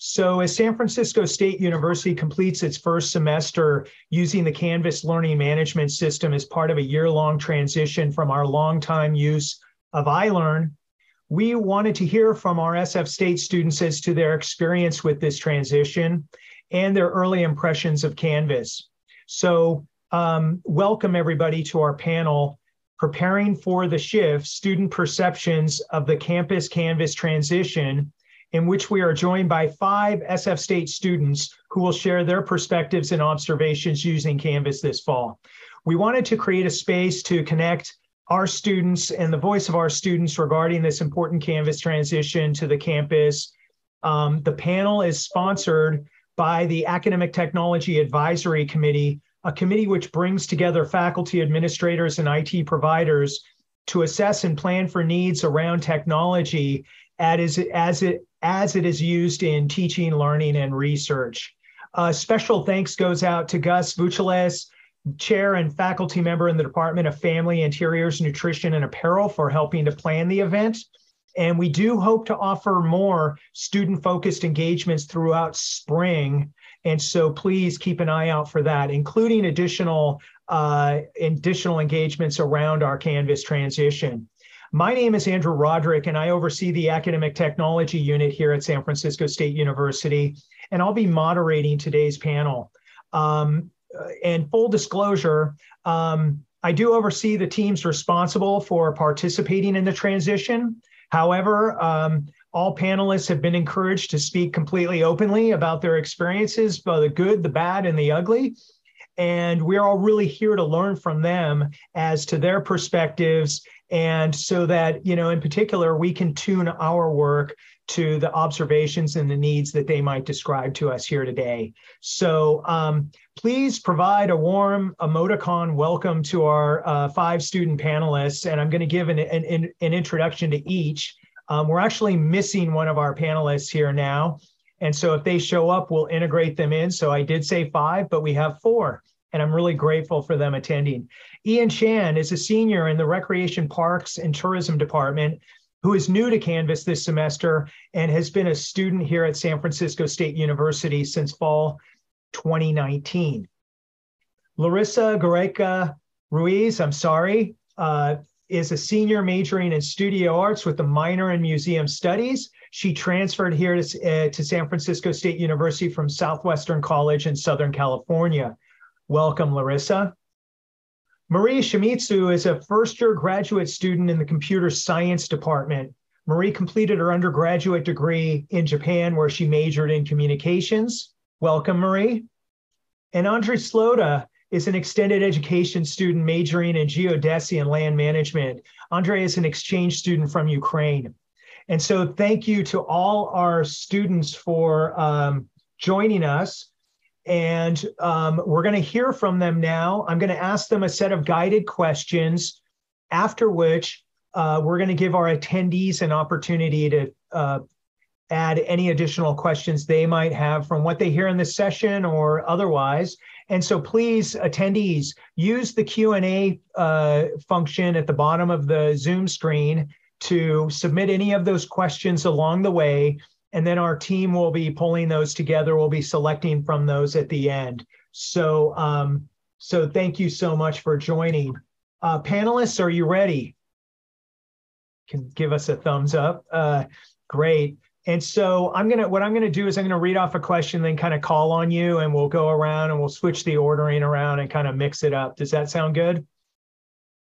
So, as San Francisco State University completes its first semester using the Canvas learning management system as part of a year long transition from our longtime use of iLearn, we wanted to hear from our SF State students as to their experience with this transition and their early impressions of Canvas. So, um, welcome everybody to our panel, Preparing for the Shift Student Perceptions of the Campus Canvas Transition, in which we are joined by five SF State students who will share their perspectives and observations using Canvas this fall. We wanted to create a space to connect our students and the voice of our students regarding this important Canvas transition to the campus. Um, the panel is sponsored by the Academic Technology Advisory Committee, a committee which brings together faculty, administrators, and IT providers to assess and plan for needs around technology as, as, it, as it is used in teaching, learning, and research. Uh, special thanks goes out to Gus Vucheles, chair and faculty member in the Department of Family, Interiors, Nutrition, and Apparel for helping to plan the event. And we do hope to offer more student focused engagements throughout spring. And so please keep an eye out for that, including additional, uh, additional engagements around our Canvas transition. My name is Andrew Roderick, and I oversee the Academic Technology Unit here at San Francisco State University. And I'll be moderating today's panel. Um, uh, and full disclosure, um, I do oversee the teams responsible for participating in the transition. However, um, all panelists have been encouraged to speak completely openly about their experiences, both the good, the bad, and the ugly. And we're all really here to learn from them as to their perspectives. And so that, you know, in particular, we can tune our work to the observations and the needs that they might describe to us here today. So um, please provide a warm emoticon welcome to our uh, five student panelists. And I'm going to give an, an, an, introduction to each. Um, we're actually missing one of our panelists here now. And so if they show up, we'll integrate them in. So I did say five, but we have four. And I'm really grateful for them attending. Ian Chan is a senior in the Recreation Parks and Tourism Department who is new to Canvas this semester and has been a student here at San Francisco State University since fall 2019. Larissa Gareca Ruiz, I'm sorry, uh, is a senior majoring in studio arts with a minor in museum studies. She transferred here to, uh, to San Francisco State University from Southwestern College in Southern California. Welcome, Larissa. Marie Shimizu is a first year graduate student in the computer science department. Marie completed her undergraduate degree in Japan, where she majored in communications. Welcome, Marie. And Andre Slota is an extended education student majoring in geodesy and land management. Andre is an exchange student from Ukraine. And so, thank you to all our students for um, joining us. And um, we're going to hear from them now. I'm going to ask them a set of guided questions, after which uh, we're going to give our attendees an opportunity to uh, add any additional questions they might have from what they hear in this session or otherwise. And so please, attendees, use the Q&A uh, function at the bottom of the Zoom screen to submit any of those questions along the way and then our team will be pulling those together. We'll be selecting from those at the end. So, um, so thank you so much for joining. Uh, panelists, are you ready? Can give us a thumbs up. Uh, great. And so I'm gonna what I'm gonna do is I'm gonna read off a question, then kind of call on you, and we'll go around and we'll switch the ordering around and kind of mix it up. Does that sound good?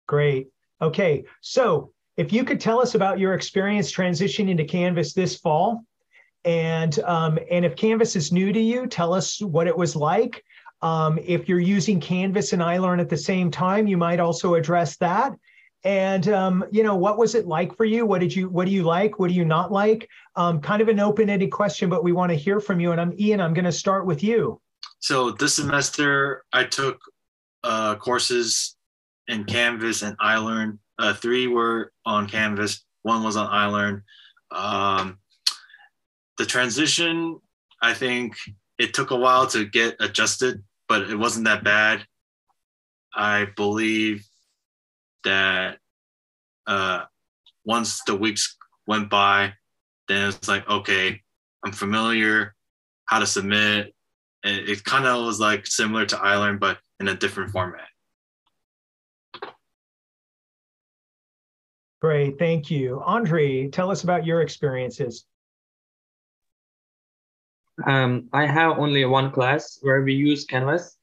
Great. Okay. So if you could tell us about your experience transitioning to Canvas this fall, and um, and if Canvas is new to you, tell us what it was like. Um, if you're using Canvas and iLearn at the same time, you might also address that. And um, you know, what was it like for you? What did you what do you like? What do you not like? Um, kind of an open-ended question, but we want to hear from you. And I'm Ian. I'm going to start with you. So this semester, I took uh, courses in Canvas and iLearn. Uh, three were on Canvas. One was on iLearn. Um, the transition, I think it took a while to get adjusted, but it wasn't that bad. I believe that uh, once the weeks went by, then it's like, okay, I'm familiar how to submit. It, it kind of was like similar to iLearn, but in a different format. Great, thank you. Andre, tell us about your experiences. Um, I have only one class where we use Canvas,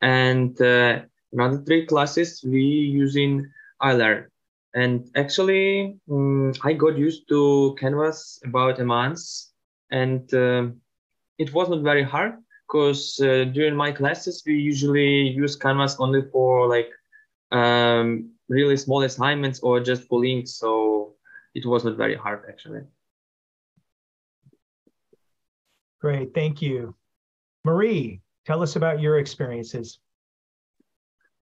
and uh, another three classes we using iLearn. And actually, um, I got used to Canvas about a month, and uh, it wasn't very hard because uh, during my classes we usually use Canvas only for like um, really small assignments or just for links. So it was not very hard actually. Great, thank you. Marie, tell us about your experiences.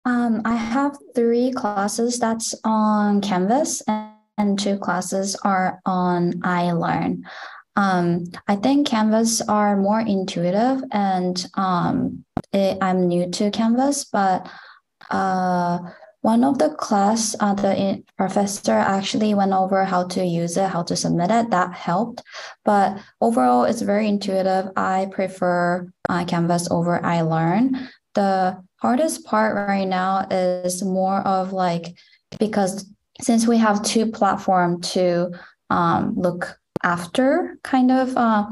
Um, I have three classes that's on Canvas and two classes are on iLearn. Um, I think Canvas are more intuitive and um, it, I'm new to Canvas, but uh, one of the class, uh, the professor actually went over how to use it, how to submit it. That helped. But overall, it's very intuitive. I prefer uh, Canvas over iLearn. The hardest part right now is more of like, because since we have two platform to um, look after kind of uh,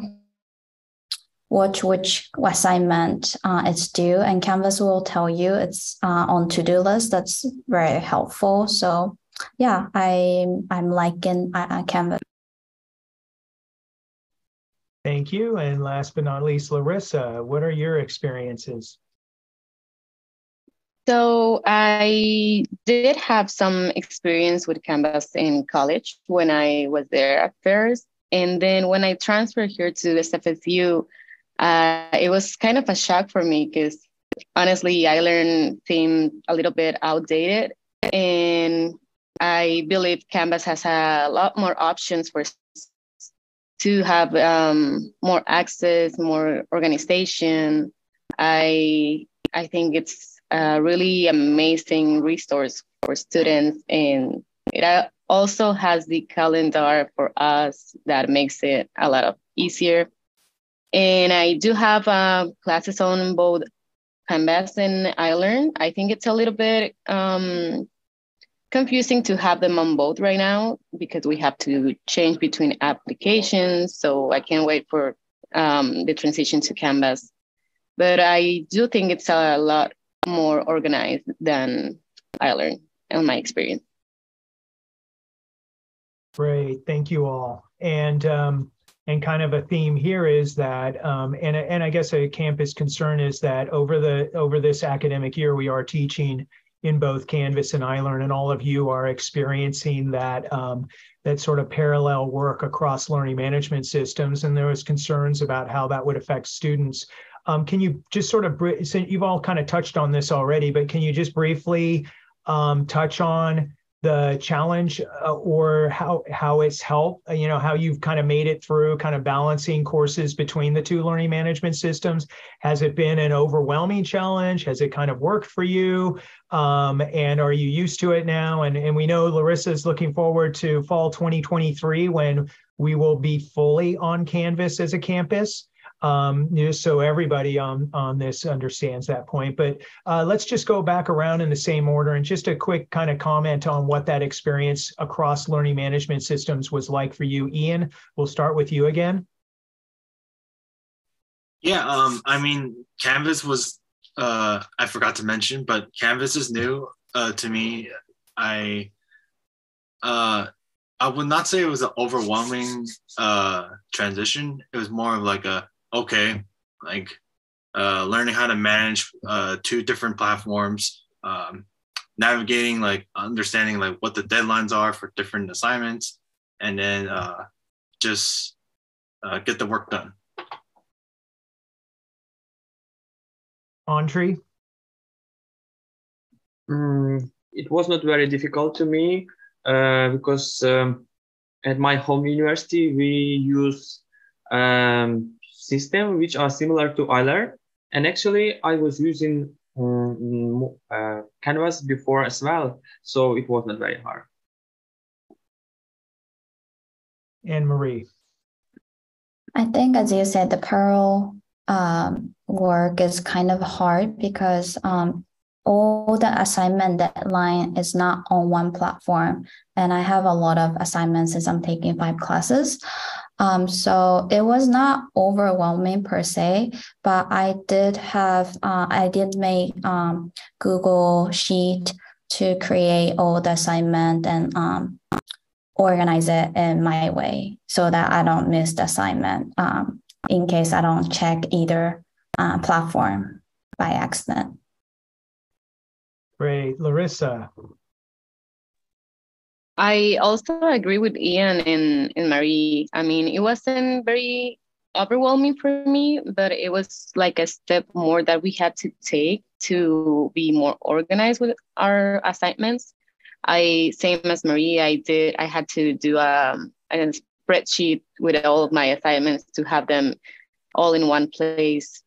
watch which assignment uh, it's due and canvas will tell you it's uh, on to-do list. That's very helpful. So yeah i i'm liking uh, canvas. Thank you. And last but not least larissa what are your experiences? So I did have some experience with Canvas in college when I was there at first. And then when I transferred here to the SFSU, uh, it was kind of a shock for me because honestly, iLearn seemed a little bit outdated. And I believe Canvas has a lot more options for to have um, more access, more organization. I I think it's a really amazing resource for students, and it also has the calendar for us that makes it a lot of easier and I do have uh, classes on both Canvas and iLearn. I think it's a little bit um, confusing to have them on both right now because we have to change between applications. So I can't wait for um, the transition to Canvas. But I do think it's a lot more organized than iLearn in my experience. Great, thank you all. And um, and kind of a theme here is that um, and and I guess a campus concern is that over the over this academic year we are teaching in both Canvas and iLearn, and all of you are experiencing that um, that sort of parallel work across learning management systems, and there was concerns about how that would affect students. Um, can you just sort of so you've all kind of touched on this already, but can you just briefly um, touch on the challenge uh, or how how it's helped uh, you know how you've kind of made it through kind of balancing courses between the two learning management systems? Has it been an overwhelming challenge? Has it kind of worked for you? Um, and are you used to it now? And and we know larissa is looking forward to fall 2023 when we will be fully on canvas as a campus um, just so everybody on, on this understands that point. But uh, let's just go back around in the same order and just a quick kind of comment on what that experience across learning management systems was like for you. Ian, we'll start with you again. Yeah, um, I mean, Canvas was, uh, I forgot to mention, but Canvas is new uh, to me. I, uh, I would not say it was an overwhelming uh, transition. It was more of like a okay, like uh, learning how to manage uh, two different platforms, um, navigating like understanding like what the deadlines are for different assignments, and then uh, just uh, get the work done. Andre? Mm, it was not very difficult to me uh, because um, at my home university we use um, system which are similar to iLearn. And actually, I was using um, uh, Canvas before as well, so it was not very hard. And Marie. I think, as you said, the parallel um, work is kind of hard because um, all the assignment deadline is not on one platform. And I have a lot of assignments since I'm taking five classes. Um, so it was not overwhelming per se, but I did have, uh, I did make um, Google Sheet to create all the assignment and um, organize it in my way so that I don't miss the assignment um, in case I don't check either uh, platform by accident. Great. Larissa. I also agree with Ian and, and Marie. I mean, it wasn't very overwhelming for me, but it was like a step more that we had to take to be more organized with our assignments. I same as Marie, I did I had to do um, a spreadsheet with all of my assignments to have them all in one place.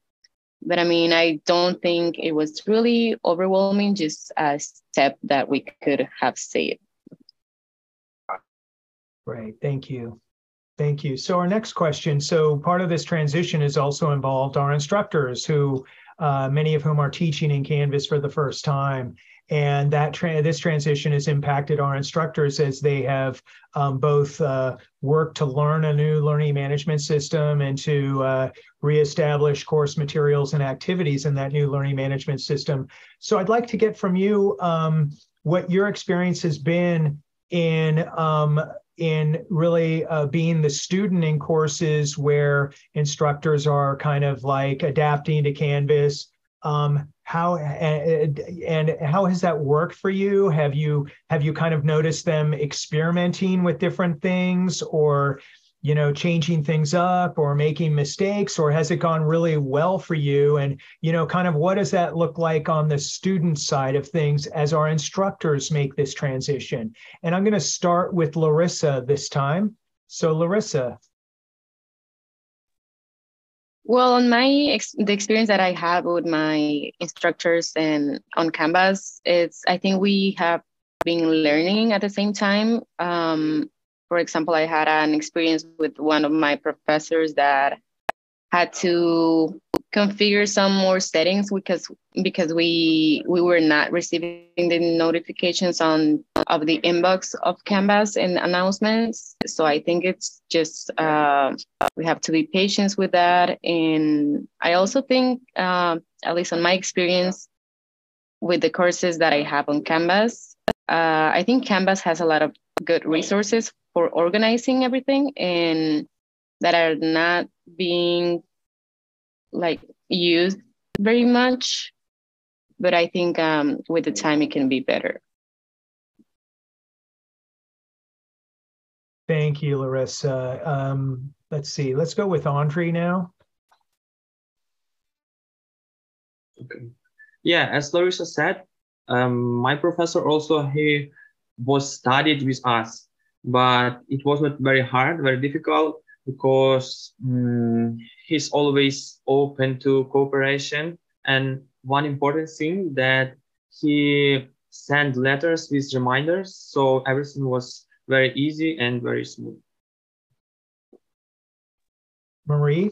But I mean, I don't think it was really overwhelming, just a step that we could have saved. Great, thank you. Thank you. So our next question. So part of this transition has also involved our instructors who, uh, many of whom are teaching in Canvas for the first time. And that tra- this transition has impacted our instructors as they have um, both uh, worked to learn a new learning management system and to uh, reestablish course materials and activities in that new learning management system. So I'd like to get from you um, what your experience has been in um, in really uh, being the student in courses where instructors are kind of like adapting to Canvas. Um, how and, and how has that worked for you? Have you have you kind of noticed them experimenting with different things, or you know changing things up or making mistakes or has it gone really well for you? And you know kind of what does that look like on the student side of things as our instructors make this transition? And i'm going to start with larissa this time. So larissa. Well on my ex- the experience that i have with my instructors and on canvas it's i think we have been learning at the same time. Um, for example, I had an experience with one of my professors that had to configure some more settings because because we we were not receiving the notifications on of the inbox of Canvas and announcements. So I think it's just uh, we have to be patient with that. And I also think, uh, at least on my experience with the courses that I have on Canvas, uh, I think Canvas has a lot of good resources for organizing everything and that are not being like used very much but i think um, with the time it can be better. Thank you larissa. Um, let's see. Let's go with andre now. Okay. Yeah as larissa said um, my professor also he was studied with us but it was not very hard, very difficult because um, he's always open to cooperation. And one important thing that he sent letters with reminders, so everything was very easy and very smooth. Marie?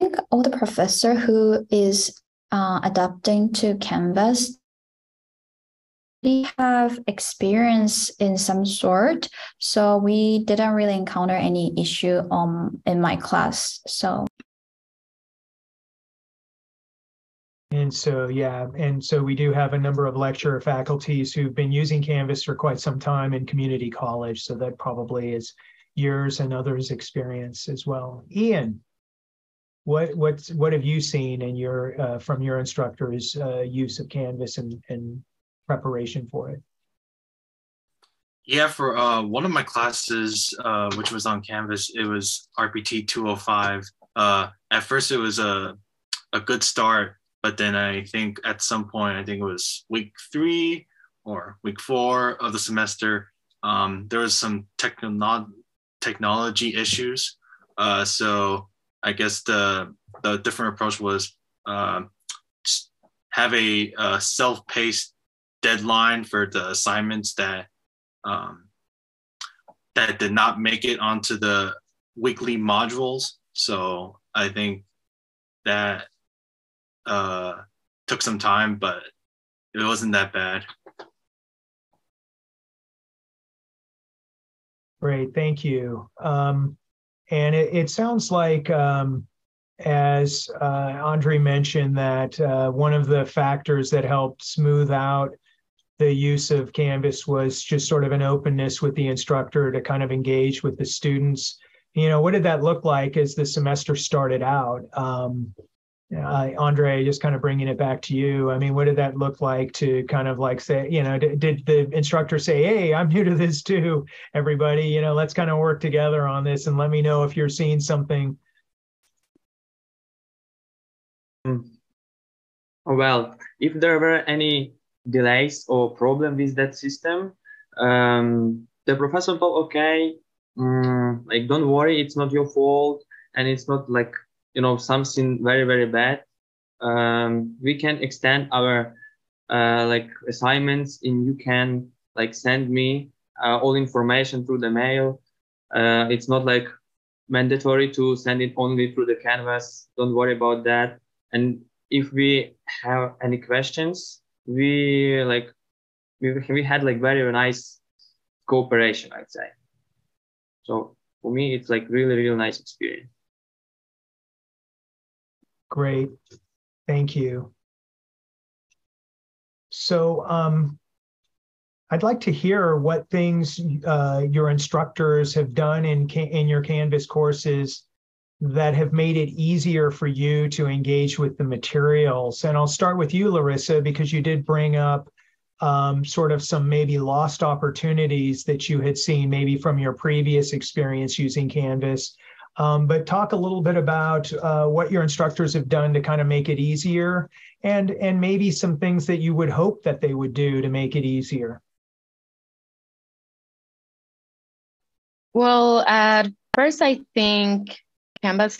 I think all the professor who is uh, adapting to Canvas we have experience in some sort, so we didn't really encounter any issue um in my class. So And so, yeah, and so we do have a number of lecturer faculties who've been using Canvas for quite some time in community college. So that probably is yours and others' experience as well. Ian, what what's what have you seen in your uh, from your instructors' uh, use of Canvas and and preparation for it? Yeah, for uh, one of my classes, uh, which was on Canvas, it was RPT 205. Uh, at first, it was a, a good start, but then I think at some point, I think it was week three or week four of the semester, um, there was some techno- technology issues. Uh, so I guess the the different approach was uh, have a, a self-paced deadline for the assignments that um, that did not make it onto the weekly modules. So I think that uh, took some time, but it wasn't that bad. Great, thank you. Um, and it, it, sounds like, um, as uh, Andre mentioned, that uh, one of the factors that helped smooth out the use of Canvas was just sort of an openness with the instructor to kind of engage with the students. You know, what did that look like as the semester started out? Um, uh, Andre, just kind of bringing it back to you. I mean, what did that look like to kind of like say, you know, did, did the instructor say, "Hey, I'm new to this too, everybody. You know, let's kind of work together on this, and let me know if you're seeing something." Hmm. Well, if there were any delays or problem with that system, um, the professor told, "Okay, um, like don't worry, it's not your fault, and it's not like you know something very very bad. Um, we can extend our uh, like assignments and you can like send me uh, all information through the mail. Uh, it's not like mandatory to send it only through the canvas. Don't worry about that. And if we have any questions we like we, we had like very nice cooperation i'd say so for me it's like really really nice experience Great. Thank you. So um, I'd like to hear what things uh, your instructors have done in, in your Canvas courses that have made it easier for you to engage with the materials. And I'll start with you, Larissa, because you did bring up um, sort of some maybe lost opportunities that you had seen maybe from your previous experience using Canvas. Um, but talk a little bit about uh, what your instructors have done to kind of make it easier and and maybe some things that you would hope that they would do to make it easier. Well, at first, I think Canvas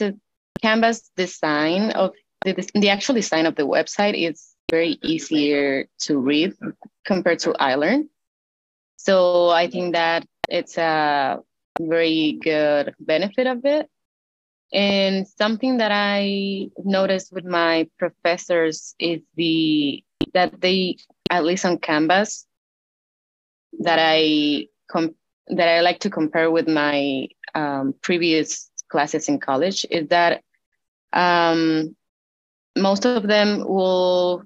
Canvas design of the, the actual design of the website is very easier to read compared to iLearn. So I think that it's a very good benefit of it. And something that I noticed with my professors is the that they at least on Canvas that I com- that I like to compare with my um, previous classes in college is that um, most of them will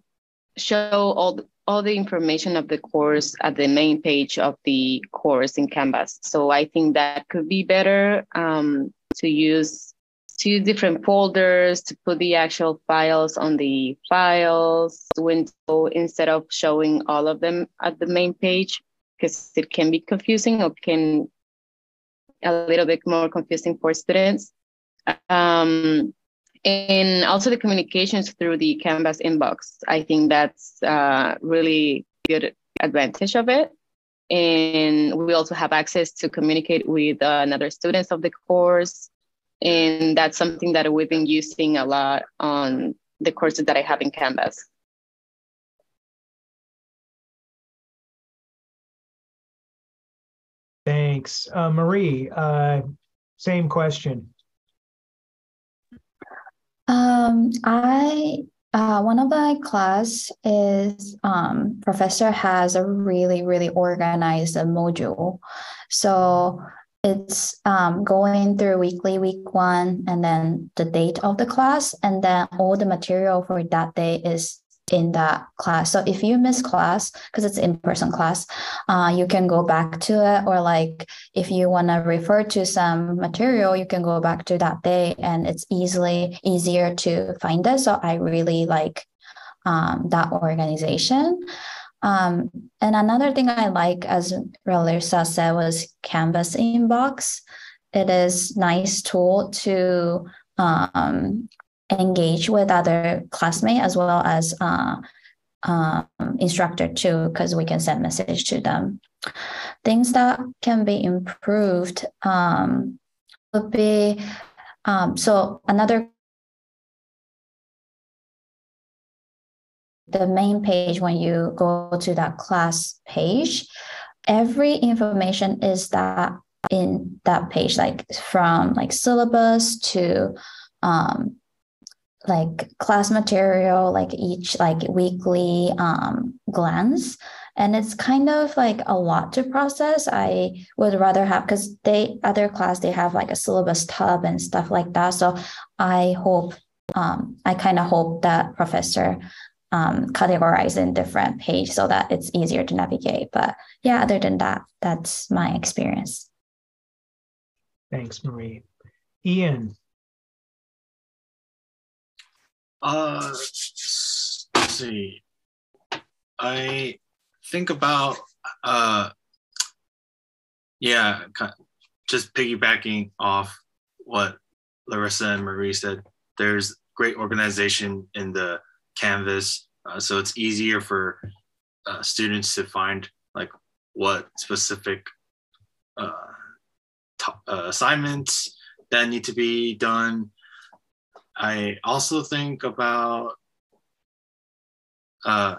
show all all the information of the course at the main page of the course in Canvas. So I think that could be better um, to use two different folders to put the actual files on the files window instead of showing all of them at the main page because it can be confusing or can a little bit more confusing for students. Um, and also the communications through the Canvas inbox. I think that's uh, really good advantage of it. And we also have access to communicate with uh, another students of the course. And that's something that we've been using a lot on the courses that I have in Canvas. Thanks. Uh, Marie, uh, same question. Um, I uh, one of my class is um, professor has a really really organized module, so it's um, going through weekly week one and then the date of the class and then all the material for that day is in that class. So if you miss class, because it's in-person class, uh, you can go back to it. Or like if you want to refer to some material, you can go back to that day and it's easily easier to find it. So I really like um, that organization. Um, and another thing I like, as Relisa said, was Canvas Inbox. It is nice tool to um, engage with other classmates as well as uh, um, instructor too, because we can send message to them. Things that can be improved um, would be um, so another the main page when you go to that class page every information is that in that page, like from like syllabus to um, like class material, like each like weekly um, glance. And it's kind of like a lot to process. I would rather have because they other class they have like a syllabus tab and stuff like that. So I hope um, I kind of hope that professor um, categorize in different page so that it's easier to navigate. But yeah, other than that, that's my experience. Thanks, Marie. Ian. Uh, let's see. I think about uh, yeah, just piggybacking off what Larissa and Marie said. There's great organization in the Canvas, uh, so it's easier for uh, students to find like what specific uh, uh, assignments that need to be done. I also think about uh,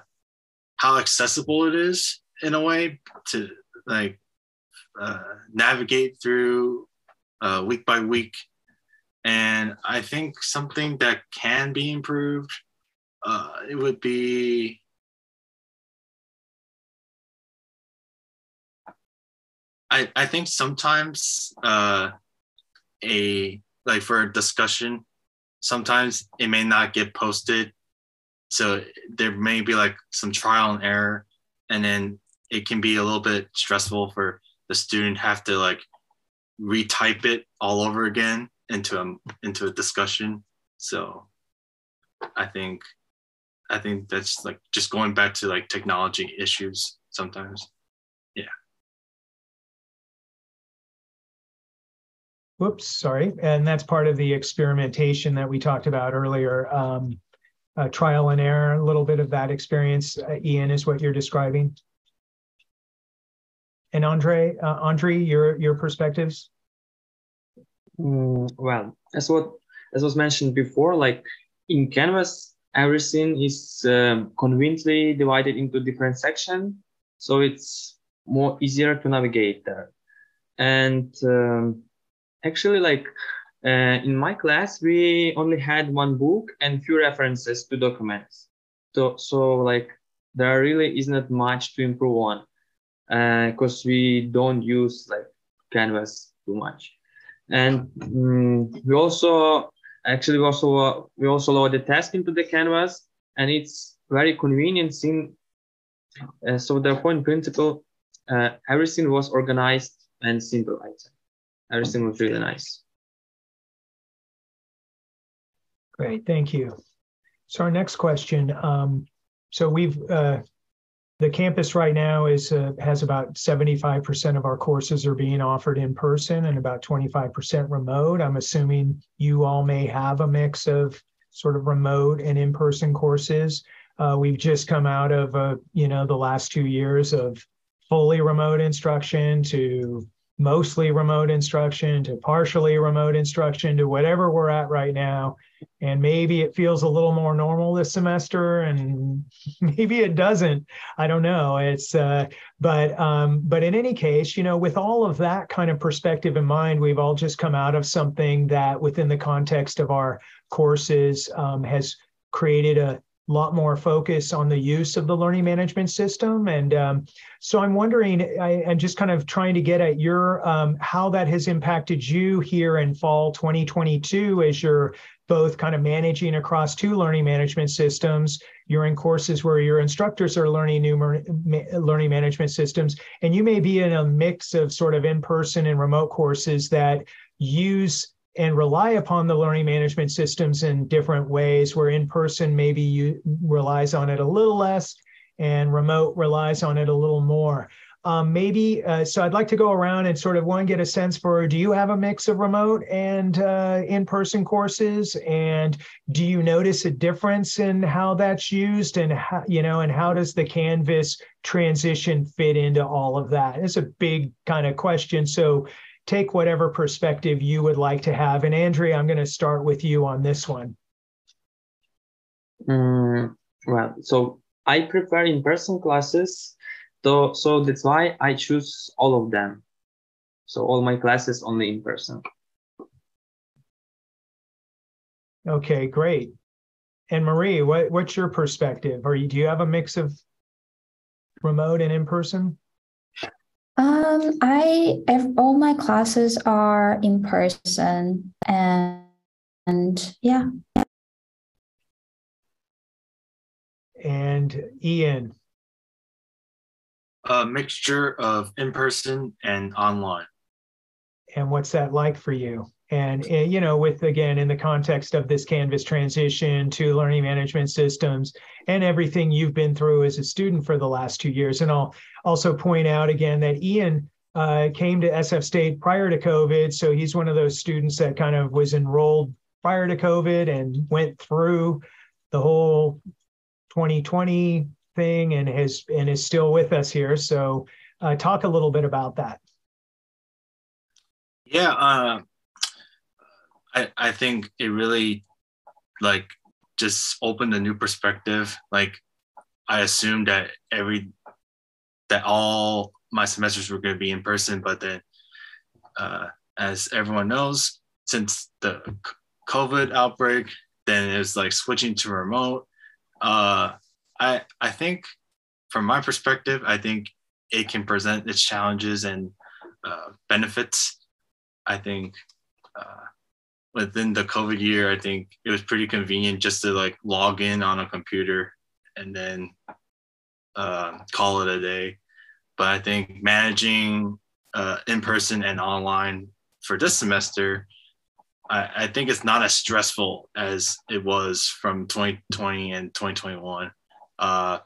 how accessible it is in a way to like uh, navigate through uh, week by week. And I think something that can be improved, uh, it would be I, I think sometimes uh, a like for a discussion, sometimes it may not get posted. So there may be like some trial and error, and then it can be a little bit stressful for the student have to like retype it all over again into a into a discussion. So I think I think that's like just going back to like technology issues sometimes. Whoops, sorry. And that's part of the experimentation that we talked about earlier. Um, uh, trial and error, a little bit of that experience, uh, Ian, is what you're describing. And Andre, uh, Andre, your your perspectives. Mm, well, as what as was mentioned before, like in Canvas, everything is um, conveniently divided into different sections, so it's more easier to navigate there. And um, actually like uh, in my class we only had one book and few references to documents. So so like there really is not much to improve on because uh, we don't use like canvas too much. And um, we also actually we also uh, we also load the task into the canvas and it's very convenient in uh, so the in principle uh, everything was organized and simple everything was really nice. Great, thank you. So our next question. Um, so we've uh, the campus right now is uh, has about 75% of our courses are being offered in person and about 25% remote. I'm assuming you all may have a mix of sort of remote and in-person courses. Uh, we've just come out of uh, you know the last two years of fully remote instruction to mostly remote instruction to partially remote instruction to whatever we're at right now. And maybe it feels a little more normal this semester and maybe it doesn't. I don't know. It's, uh, but, um, but in any case, you know, with all of that kind of perspective in mind, we've all just come out of something that within the context of our courses um, has created a, lot more focus on the use of the learning management system. And um, so I'm wondering, I, am just kind of trying to get at your um, how that has impacted you here in fall 2022 as you're both kind of managing across two learning management systems. You're in courses where your instructors are learning new learning management systems, and you may be in a mix of sort of in-person and remote courses that use and rely upon the learning management systems in different ways where in person maybe you relies on it a little less and remote relies on it a little more. Um, maybe uh, so i'd like to go around and sort of one get a sense for do you have a mix of remote and uh, in-person courses? And do you notice a difference in how that's used and how you know and how does the canvas transition fit into all of that? It's a big kind of question. So take whatever perspective you would like to have. And Andrea, I'm going to start with you on this one. Mm, well, so I prefer in-person classes, so so that's why I choose all of them. So all my classes only in person. Okay, great. And Marie, what, what's your perspective? Are you do you have a mix of remote and in person? Um, I all my classes are in person, and and yeah. And Ian. A mixture of in person and online. And what's that like for you? And, eh, you know, with again, in the context of this Canvas transition to learning management systems and everything you've been through as a student for the last two years. And I'll also point out again that Ian uh, came to SF State prior to COVID. So he's one of those students that kind of was enrolled prior to COVID and went through the whole 2020 thing and has and is still with us here. So uh, talk a little bit about that. Yeah, uh, I I think it really like just opened a new perspective. Like I assumed that every that all my semesters were going to be in person, but then uh, as everyone knows, since the COVID outbreak, then it was like switching to remote. Uh, I I think from my perspective, I think it can present its challenges and uh, benefits. I think uh, within the COVID year, I think it was pretty convenient just to like log in on a computer and then uh, call it a day. But I think managing uh, in person and online for this semester, I, I, think it's not as stressful as it was from 2020 and 2021. Uh,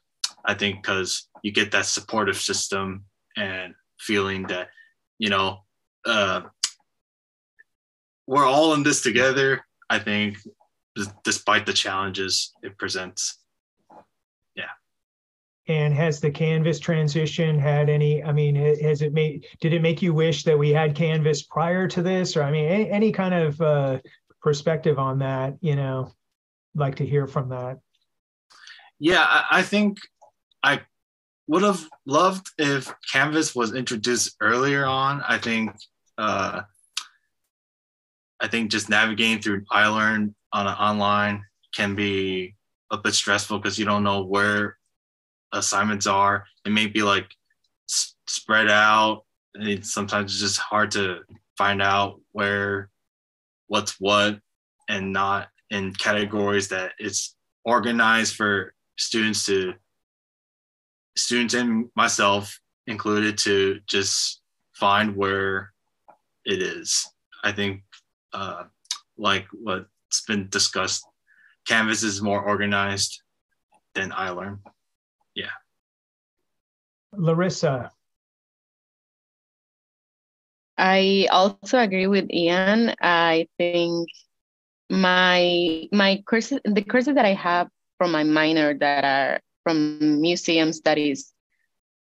I think because you get that supportive system and feeling that, you know, uh, we're all in this together. I think, despite the challenges it presents. Yeah. And has the Canvas transition had any? I mean, has it made? Did it make you wish that we had Canvas prior to this, or I mean, any, any kind of uh, perspective on that? You know, like to hear from that. Yeah, I, I think I would have loved if Canvas was introduced earlier on. I think uh, I think just navigating through iLearn on an online can be a bit stressful because you don't know where assignments are. It may be like s- spread out. And sometimes it's just hard to find out where what's what and not in categories that it's organized for students to students and myself included to just find where it is. I think uh, like what's been discussed, Canvas is more organized than iLearn. Yeah. Larissa. I also agree with Ian. I think my my courses the courses that I have from my minor that are from museum studies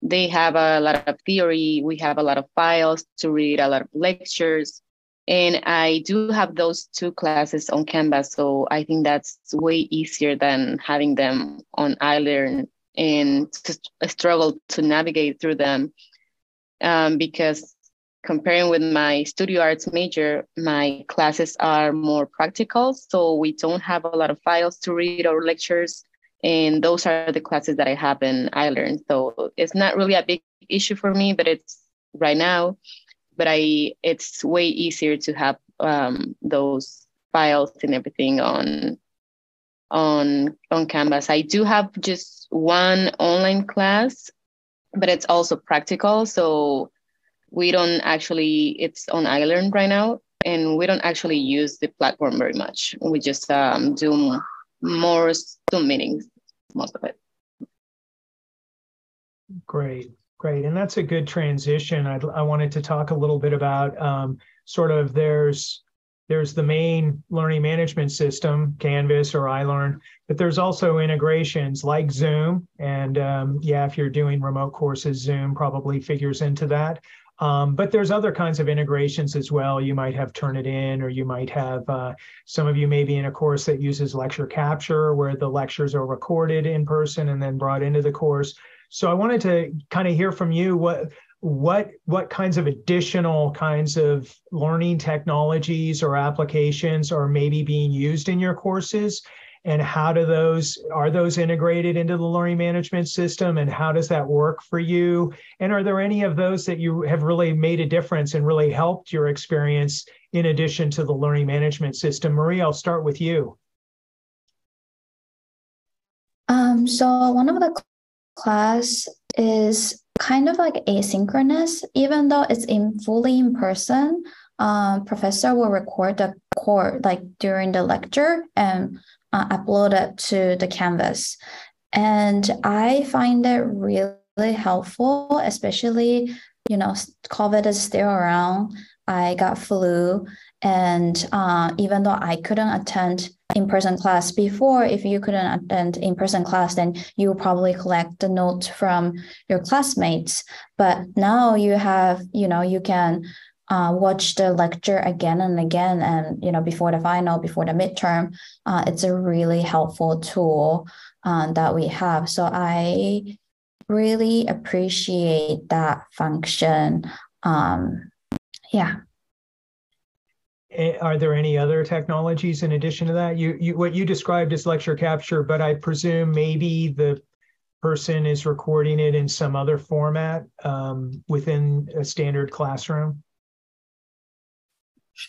they have a lot of theory we have a lot of files to read a lot of lectures and I do have those two classes on Canvas. So I think that's way easier than having them on iLearn and struggle to navigate through them. Um, because comparing with my studio arts major, my classes are more practical. So we don't have a lot of files to read or lectures. And those are the classes that I have in iLearn. So it's not really a big issue for me, but it's right now but I it's way easier to have um, those files and everything on on on Canvas. I do have just one online class, but it's also practical. So we don't actually it's on iLearn right now, and we don't actually use the platform very much. We just um, do more Zoom meetings, most of it. Great. Great, and that's a good transition. I'd, i wanted to talk a little bit about um, sort of there's there's the main learning management system, Canvas or iLearn, but there's also integrations like Zoom. And um, yeah, if you're doing remote courses, Zoom probably figures into that. Um, but there's other kinds of integrations as well. You might have Turnitin, or you might have uh, some of you may be in a course that uses lecture capture, where the lectures are recorded in person and then brought into the course. So I wanted to kind of hear from you what what what kinds of additional kinds of learning technologies or applications are maybe being used in your courses? And how do those are those integrated into the learning management system and how does that work for you? And are there any of those that you have really made a difference and really helped your experience in addition to the learning management system? Marie i'll start with you. Um, so one of the class is kind of like asynchronous, even though it's in fully in person. Um, professor will record the core like during the lecture and uh, upload it to the Canvas. And I find it really helpful, especially, you know, COVID is still around. I got flu. And uh, even though I couldn't attend in-person class before if you couldn't attend in-person class then you probably collect the notes from your classmates. But now you have you know you can uh, watch the lecture again and again and you know before the final before the midterm uh, it's a really helpful tool uh, that we have. So i really appreciate that function. Um, yeah are there any other technologies in addition to that? You, you what you described as lecture capture, but I presume maybe the person is recording it in some other format um, within a standard classroom.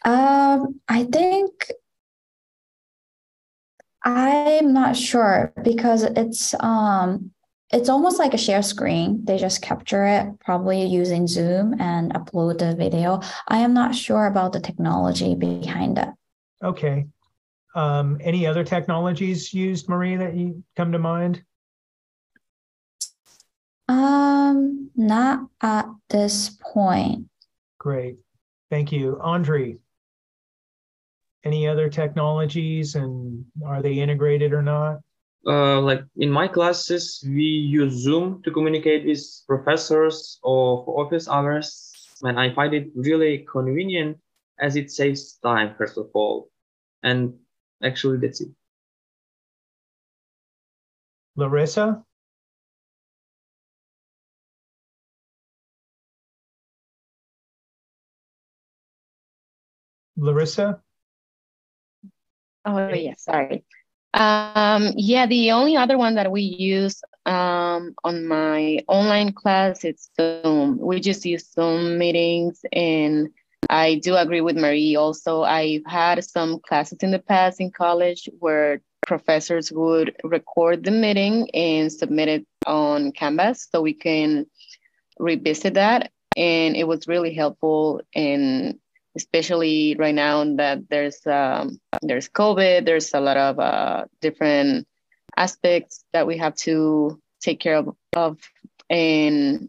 Um, I think I'm not sure because it's um it's almost like a share screen. They just capture it, probably using Zoom and upload the video. I am not sure about the technology behind it. Okay. Um, any other technologies used, Marie, that you come to mind? Um, not at this point. Great. Thank you. Andre, any other technologies and are they integrated or not? Uh, like in my classes, we use Zoom to communicate with professors or for office hours. And I find it really convenient as it saves time, first of all. And actually, that's it. Larissa? Larissa? Oh, yes, sorry. Um, yeah, the only other one that we use um, on my online class is Zoom. We just use Zoom meetings, and I do agree with Marie. Also, I've had some classes in the past in college where professors would record the meeting and submit it on Canvas so we can revisit that. And it was really helpful in especially right now that there's um, there's COVID, there's a lot of uh, different aspects that we have to take care of, of and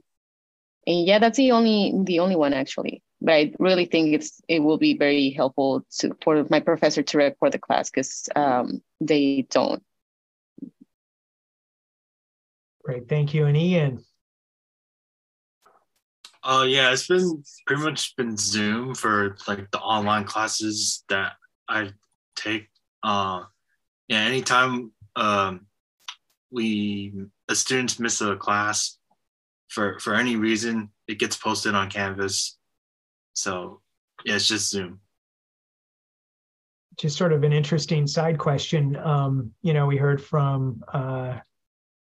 and yeah, that's the only the only one actually. But I really think it's it will be very helpful to for my professor to record the class because um, they don't. Great, thank you, and Ian. Uh, yeah, it's been pretty much been Zoom for like the online classes that I take. Uh, yeah, anytime um, we the students miss a class for for any reason, it gets posted on Canvas. So yeah, it's just Zoom. Just sort of an interesting side question. Um, you know, we heard from uh,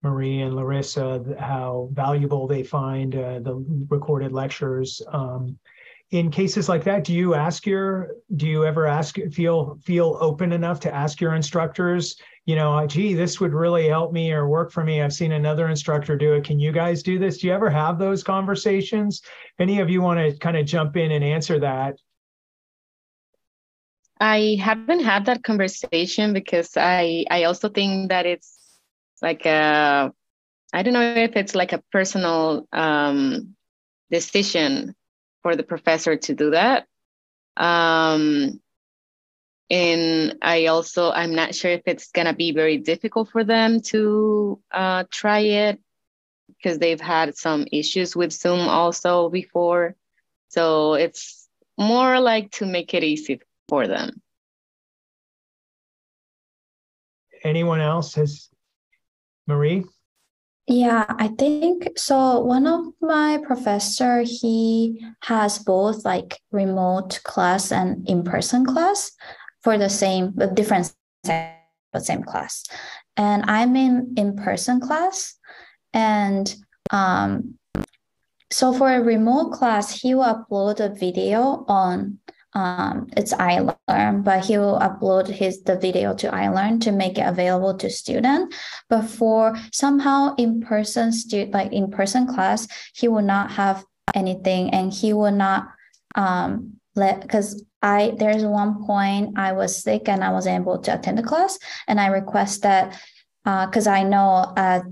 Marie and Larissa how valuable they find uh, the recorded lectures. Um, in cases like that, do you ask your, do you ever ask, feel feel open enough to ask your instructors, you know, gee, this would really help me or work for me. I've seen another instructor do it. Can you guys do this? Do you ever have those conversations? any of you want to kind of jump in and answer that? I haven't had that conversation because I I also think that it's like a I don't know if it's like a personal um, decision for the professor to do that. Um, and I also I'm not sure if it's gonna be very difficult for them to uh, try it because they've had some issues with Zoom also before. So it's more like to make it easy for them. Anyone else has Marie? Yeah, I think so. One of my professor, he has both like remote class and in-person class for the same but different but same class. And I'm in in-person class. And um, so for a remote class, he will upload a video on um, it's iLearn, but he will upload his the video to iLearn to make it available to student. But for somehow in person student like in person class, he will not have anything, and he will not um, let because I there's one point I was sick and I was able to attend the class, and I request that uh because uh, I know uh,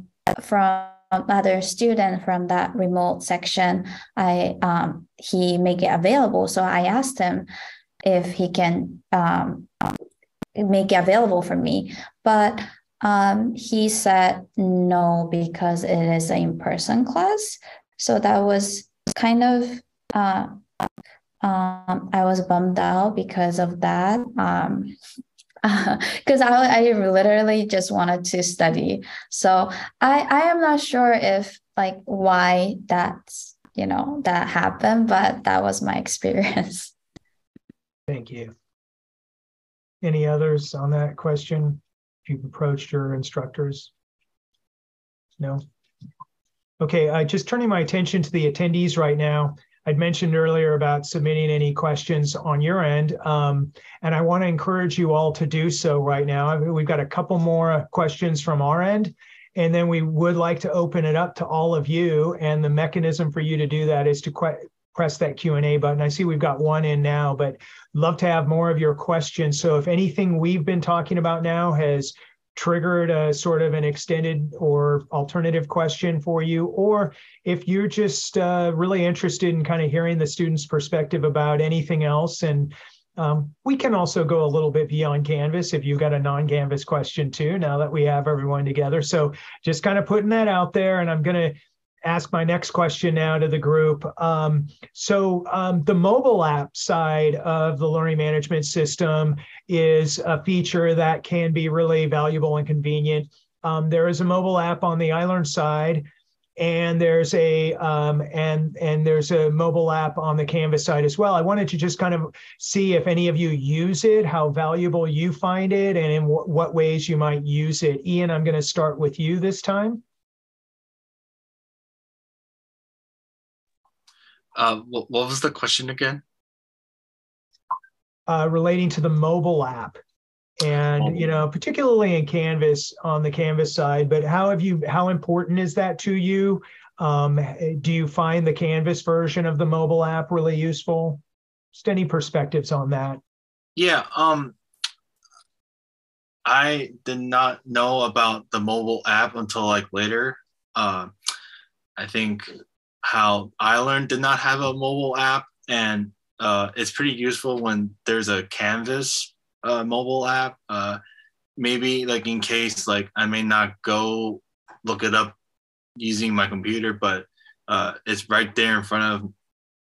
from other student from that remote section, I um, he make it available. So I asked him if he can um, make it available for me, but um, he said no because it is an in-person class. So that was kind of uh, um, I was bummed out because of that. Because I, I literally just wanted to study. So I, I am not sure if like why that's, you know, that happened, but that was my experience. Thank you. Any others on that question? If you've approached your instructors? No? Okay, uh, just turning my attention to the attendees right now. I'd mentioned earlier about submitting any questions on your end, um, and I want to encourage you all to do so right now. We've got a couple more questions from our end, and then we would like to open it up to all of you. And the mechanism for you to do that is to press that Q&A button. I see we've got one in now, but love to have more of your questions. So if anything we've been talking about now has triggered a sort of an extended or alternative question for you, or if you're just uh, really interested in kind of hearing the student's perspective about anything else. And um, we can also go a little bit beyond Canvas if you've got a non Canvas question too, now that we have everyone together. So just kind of putting that out there. And I'm going to ask my next question now to the group. Um, so um, the mobile app side of the learning management system is a feature that can be really valuable and convenient. Um, there is a mobile app on the iLearn side, and there's a um, and and there's a mobile app on the Canvas side as well. I wanted to just kind of see if any of you use it, how valuable you find it, and in what ways you might use it. Ian, I'm going to start with you this time. Uh, what, what was the question again? Uh, relating to the mobile app and you know particularly in canvas on the canvas side but how have you how important is that to you? Um, do you find the canvas version of the mobile app really useful? Just any perspectives on that. Yeah um i did not know about the mobile app until like later. Uh, i think how iLearn did not have a mobile app, and uh, it's pretty useful when there's a Canvas uh, mobile app. Uh, maybe like in case like I may not go look it up using my computer, but uh, it's right there in front of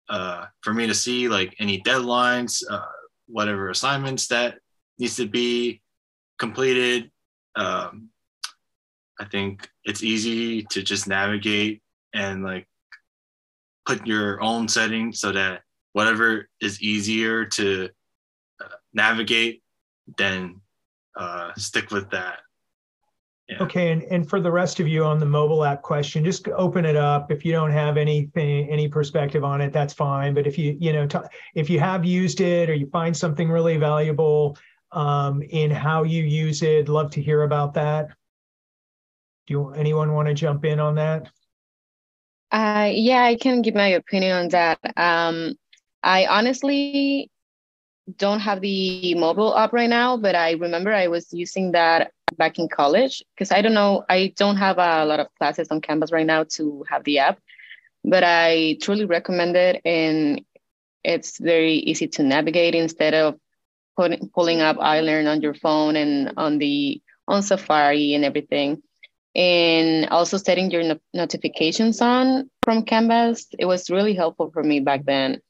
uh, for me to see like any deadlines, uh, whatever assignments that needs to be completed. Um, I think it's easy to just navigate and like put your own settings so that whatever is easier to uh, navigate, then uh, stick with that. Yeah. Okay, and, and for the rest of you on the mobile app question, just open it up. If you don't have anything, any perspective on it, that's fine. But if you, you know, t- if you have used it or you find something really valuable um, in how you use it, love to hear about that. Do you, anyone want to jump in on that? Uh, yeah, I can give my opinion on that. Um, I honestly don't have the mobile app right now, but I remember I was using that back in college because I don't know, I don't have a lot of classes on Canvas right now to have the app, but I truly recommend it. And it's very easy to navigate instead of putting, pulling up iLearn on your phone and on the on Safari and everything and also setting your no- notifications on from Canvas. It was really helpful for me back then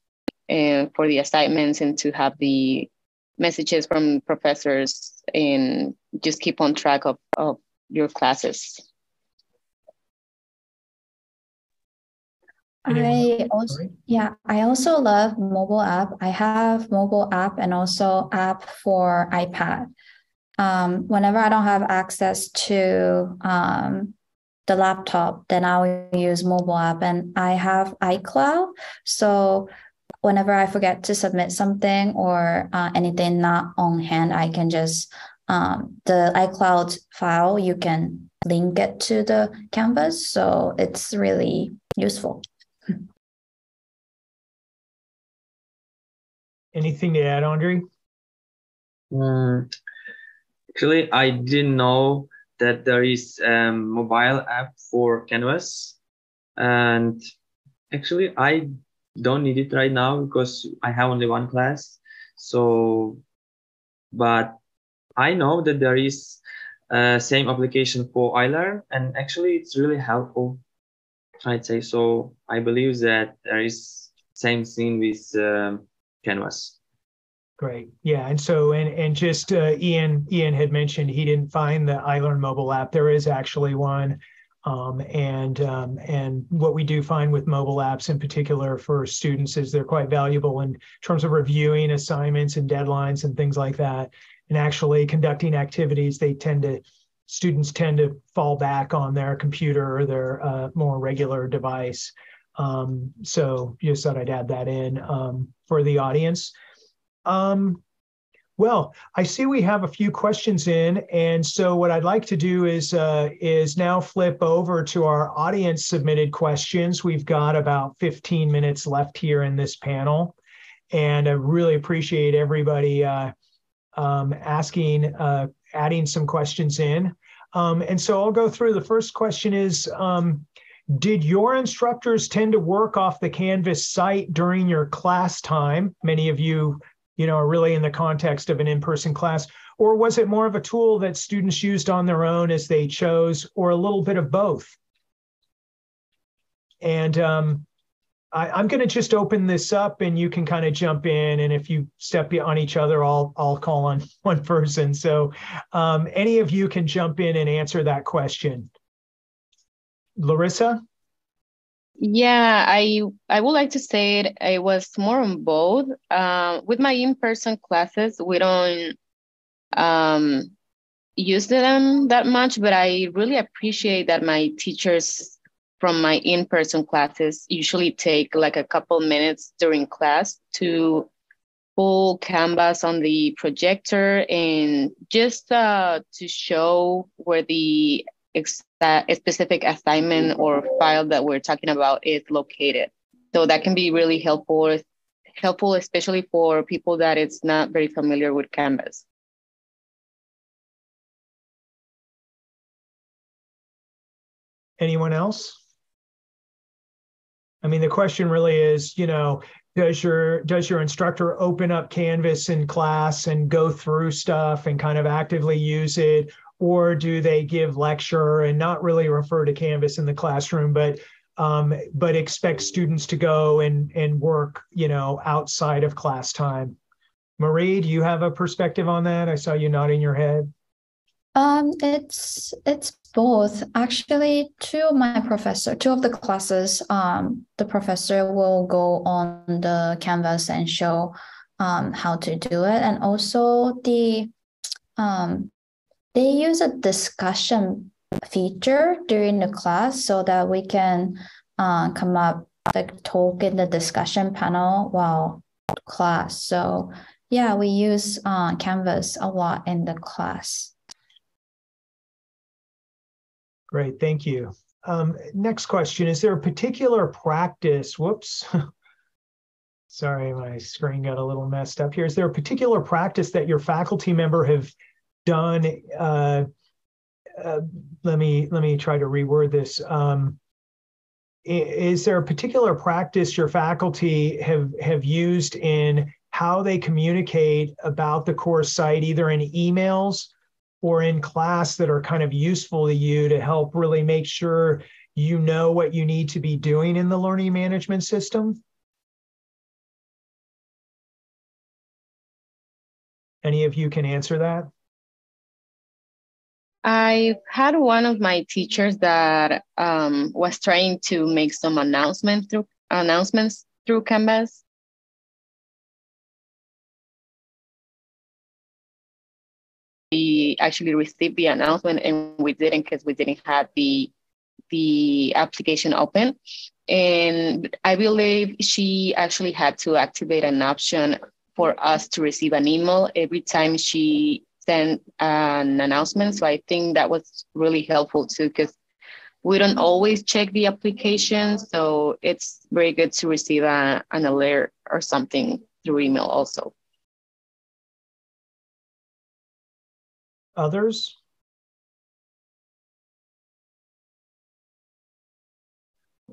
and for the assignments and to have the messages from professors and just keep on track of, of your classes. I also yeah, I also love mobile app. I have mobile app and also app for iPad. Um, whenever I don't have access to um, the laptop, then I'll use mobile app. And I have iCloud, so whenever I forget to submit something or uh, anything not on hand, I can just um, the iCloud file. You can link it to the Canvas, so it's really useful. Anything to add, Andre? Mm, actually, I didn't know that there is a mobile app for Canvas. And actually, I don't need it right now because I have only one class. So, but I know that there is uh, same application for iLearn, and actually, it's really helpful. I'd say so. I believe that there is same thing with um, Canvas. Great. Yeah. And so, and, and just uh, Ian, Ian had mentioned he didn't find the iLearn mobile app. There is actually one. Um, and um, and what we do find with mobile apps in particular for students is they're quite valuable in terms of reviewing assignments and deadlines and things like that and actually conducting activities they tend to students tend to fall back on their computer or their uh, more regular device um, so just thought i'd add that in um, for the audience um, well, I see we have a few questions in, and so what I'd like to do is uh, is now flip over to our audience submitted questions. We've got about 15 minutes left here in this panel, and I really appreciate everybody uh, um, asking, uh, adding some questions in. Um, and so I'll go through. The first question is. Um, did your instructors tend to work off the Canvas site during your class time? Many of you you know, really in the context of an in-person class? Or was it more of a tool that students used on their own as they chose, or a little bit of both? And um, I, am going to just open this up, and you can kind of jump in. And if you step on each other, I'll I'll call on one person. So, um, any of you can jump in and answer that question. Larissa. Yeah, I I would like to say it, I was more on both. Uh, with my in-person classes, we don't um, use them that much, but I really appreciate that my teachers from my in-person classes usually take like a couple minutes during class to pull canvas on the projector and just uh, to show where the that a specific assignment or file that we're talking about is located. So that can be really helpful, helpful especially for people that it's not very familiar with Canvas. Anyone else? I mean, the question really is, you know, does your does your instructor open up Canvas in class and go through stuff and kind of actively use it, or do they give lecture and not really refer to Canvas in the classroom, but um, but expect students to go and and work, you know, outside of class time? Marie, do you have a perspective on that? I saw you nodding your head. Um, it's it's both. Actually, two of my professor, two of the classes, um, the professor will go on the canvas and show um, how to do it, and also the um, they use a discussion feature during the class so that we can uh, come up like talk in the discussion panel while class. So yeah, we use uh, Canvas a lot in the class. Great, thank you. Um, next question, is there a particular practice, whoops, sorry, my screen got a little messed up here. Is there a particular practice that your faculty member have done uh, uh, let me let me try to reword this. Um, is there a particular practice your faculty have have used in how they communicate about the course site either in emails or in class that are kind of useful to you to help really make sure you know what you need to be doing in the learning management system? Any of you can answer that I had one of my teachers that um, was trying to make some announcements through announcements through Canvas. We actually received the announcement and we didn't because we didn't have the the application open. And I believe she actually had to activate an option for us to receive an email every time she sent an announcement. So I think that was really helpful too, because we don't always check the application. So it's very good to receive a, an alert or something through email also. Others?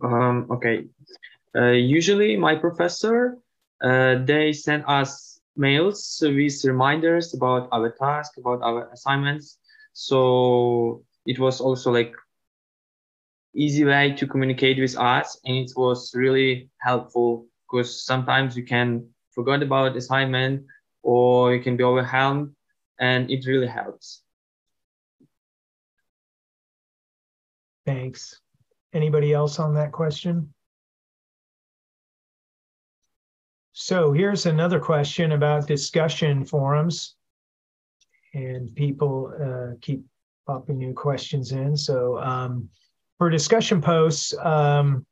Um, okay. Uh, usually my professor, uh, they send us mails with reminders about our task, about our assignments. So it was also like easy way to communicate with us and it was really helpful because sometimes you can forget about assignment or you can be overwhelmed and it really helps. Thanks. Anybody else on that question? So here's another question about discussion forums. And people uh, keep popping new questions in. So um, for discussion posts, um,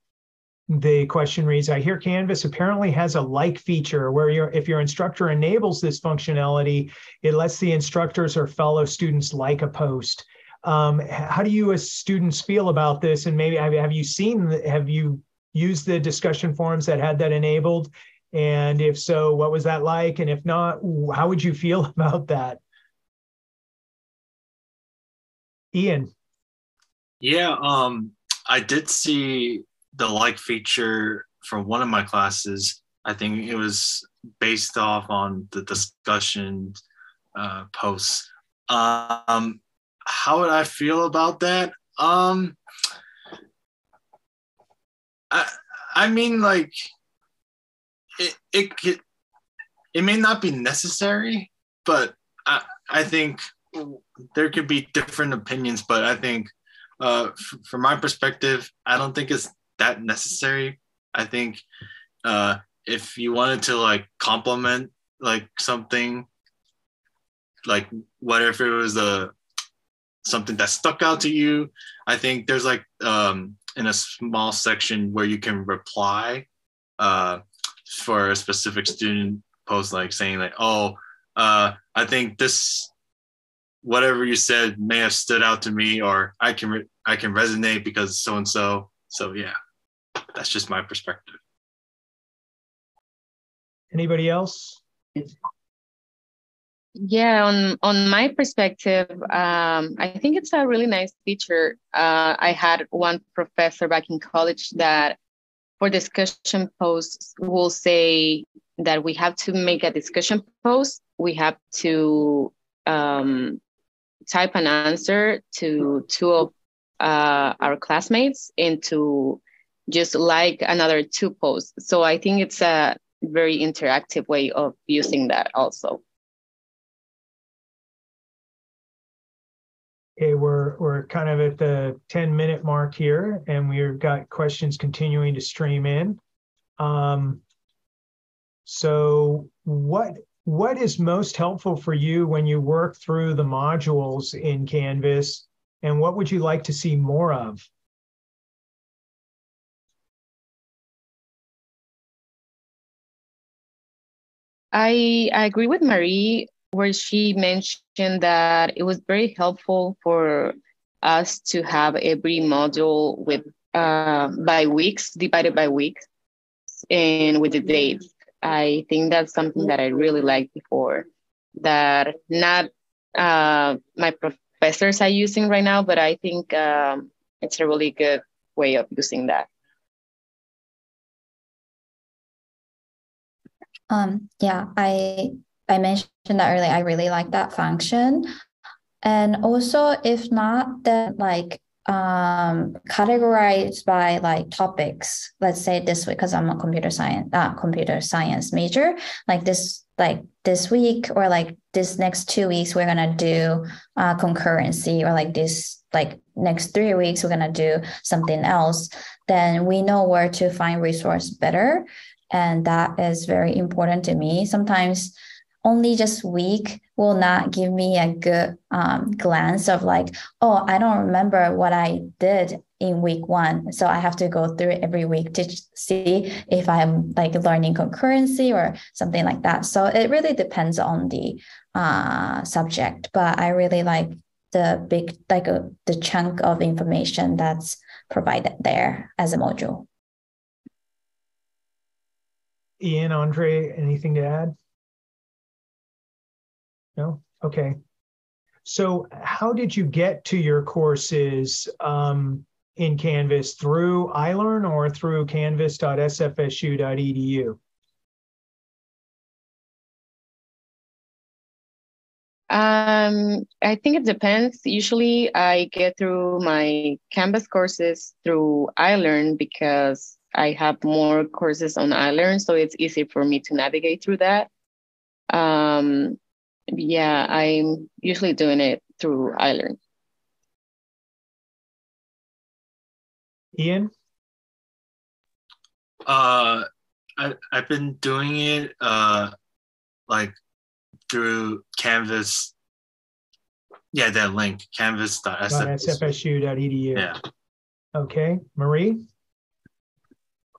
the question reads, I hear Canvas apparently has a like feature where your if your instructor enables this functionality, it lets the instructors or fellow students like a post. Um, how do you as students feel about this? And maybe have, have you seen, have you used the discussion forums that had that enabled? And if so, what was that like? And if not, how would you feel about that? Ian. Yeah, um, I did see the like feature for one of my classes. I think it was based off on the discussion uh, posts. Um, how would I feel about that? Um, I I mean like it it could, it may not be necessary, but I I think there could be different opinions, but I think uh, f- from my perspective, I don't think it's that necessary. I think uh, if you wanted to like compliment like something, like what if it was a something that stuck out to you. I think there's like um, in a small section where you can reply uh, for a specific student post, like saying like, "Oh, uh, I think this whatever you said may have stood out to me, or I can re- I can resonate because so and so." So yeah, that's just my perspective. Anybody else? Yeah, on on my perspective, um, I think it's a really nice feature. Uh, I had one professor back in college that for discussion posts will say that we have to make a discussion post. We have to um, type an answer to two of uh, our classmates and to just like another two posts. So I think it's a very interactive way of using that also. Okay, we're we're kind of at the 10 minute mark here, and we've got questions continuing to stream in. Um, so what what is most helpful for you when you work through the modules in Canvas, and what would you like to see more of? I, I agree with Marie where she mentioned that it was very helpful for us to have every module with uh, by weeks, divided by weeks, and with the dates. I think that's something that I really liked before. That not uh, my professors are using right now, but I think um, it's a really good way of using that. Um, yeah, I I mentioned that earlier. I really like that function. And also, if not, then like um, categorized by like topics. Let's say this week, because I'm a computer science uh, computer science major. Like this, like this week or like this next two weeks, we're gonna do uh, concurrency, or like this like next three weeks, we're gonna do something else. Then we know where to find resource better, and that is very important to me. Sometimes only just week will not give me a good um, glance of like, oh, I don't remember what I did in week one. So I have to go through every week to see if I'm like learning concurrency or something like that. So it really depends on the uh, subject, but I really like the big, like uh, the chunk of information that's provided there as a module. Ian, Andre, anything to add? No? Okay. So, how did you get to your courses um, in Canvas through iLearn or through canvas.sfsu.edu? Um, I think it depends. Usually, I get through my Canvas courses through iLearn because I have more courses on iLearn, so it's easy for me to navigate through that. Um, yeah, I'm usually doing it through iLearn. Ian? Uh, I, I've been doing it uh, like through Canvas. Yeah, that link, canvas.sfsu.edu. Yeah. Okay. Marie?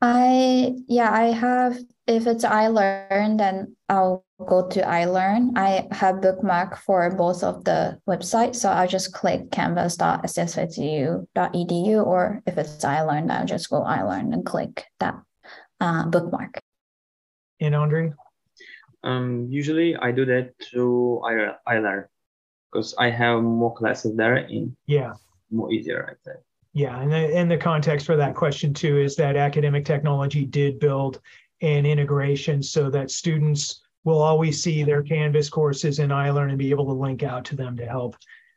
I, yeah, I have, if it's iLearn, then I'll go to iLearn. I have bookmark for both of the websites. So I'll just click canvas.sfsu.edu, or if it's iLearn, I'll just go iLearn and click that uh, bookmark. And Andre? Um, usually I do that through iLearn because I have more classes there in yeah more easier, I say. Yeah, and the, and the context for that question too is that academic technology did build an integration so that students will always see their Canvas courses in iLearn and be able to link out to them to help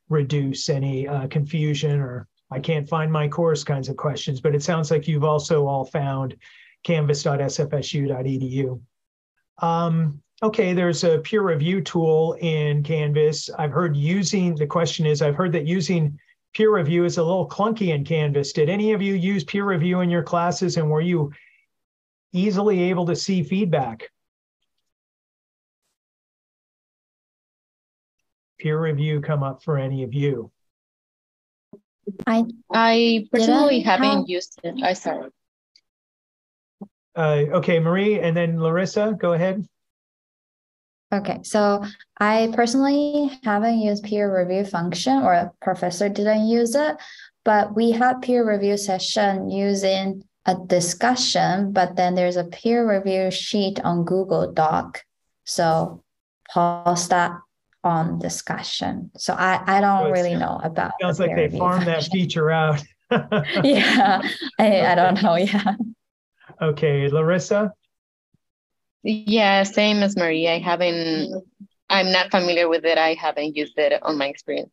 reduce any uh, confusion or I can't find my course kinds of questions. But it sounds like you've also all found canvas.sfsu.edu. Um, okay, there's a peer review tool in Canvas. I've heard using, the question is, I've heard that using peer review is a little clunky in Canvas. Did any of you use peer review in your classes and were you easily able to see feedback? peer review come up for any of you? I I personally haven't have... used it. I sorry. Uh, okay, Marie, and then Larissa, go ahead. Okay, so I personally haven't used peer review function, or a professor didn't use it, but we had peer review session using a discussion, but then there's a peer review sheet on Google Doc. So pause that on discussion. So I, I don't so really know about. Sounds like they farmed that feature out. yeah, I, I don't know. Yeah. Okay, Larissa. Yeah, same as Marie. I haven't. I'm not familiar with it. I haven't used it on my experience.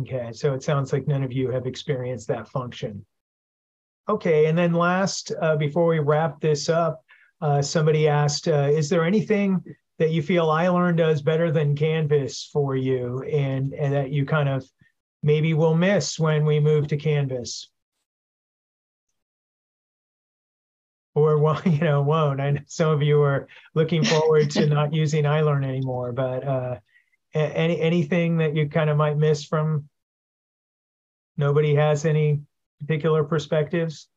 Okay, so it sounds like none of you have experienced that function. Okay, and then last, uh, before we wrap this up, uh, somebody asked, uh, is there anything that you feel I iLearn does better than Canvas for you and, and that you kind of maybe will miss when we move to Canvas? Or well, you know, won't. I know some of you are looking forward to not using iLearn anymore, but uh, any anything that you kind of might miss from nobody has any particular perspectives?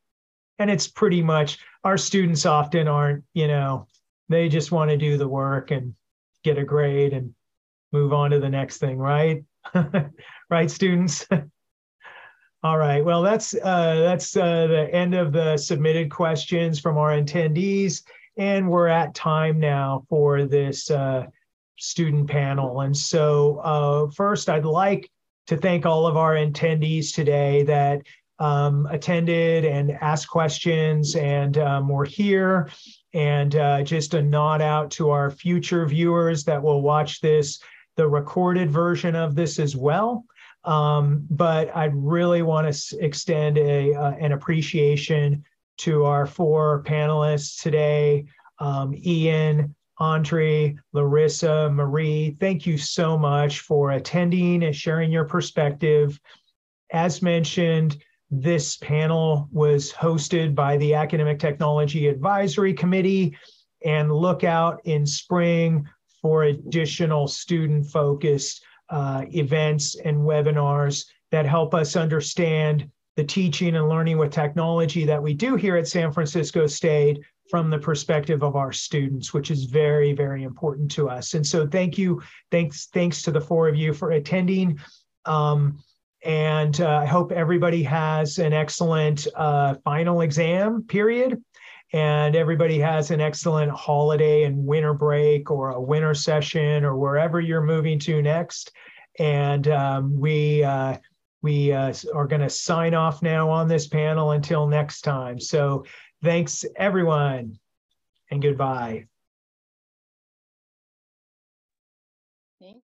And it's pretty much our students often aren't, you know, they just want to do the work and get a grade and move on to the next thing, right? right, students? All right. Well, that's uh, that's uh, the end of the submitted questions from our attendees, and we're at time now for this uh, student panel. And so, uh, first, I'd like to thank all of our attendees today that um, attended and asked questions and um, were here. And uh, just a nod out to our future viewers that will watch this, the recorded version of this as well. Um, but I'd really want to extend a, uh, an appreciation to our four panelists today um, Ian, Andre, Larissa, Marie. Thank you so much for attending and sharing your perspective. As mentioned, this panel was hosted by the Academic Technology Advisory Committee, and look out in spring for additional student focused uh, events and webinars that help us understand the teaching and learning with technology that we do here at San Francisco State from the perspective of our students, which is very, very important to us. And so thank you. Thanks, thanks to the four of you for attending. Um, and uh, I hope everybody has an excellent uh, final exam period and everybody has an excellent holiday and winter break or a winter session or wherever you're moving to next. And um, we uh, we uh, are going to sign off now on this panel until next time. So thanks everyone and goodbye.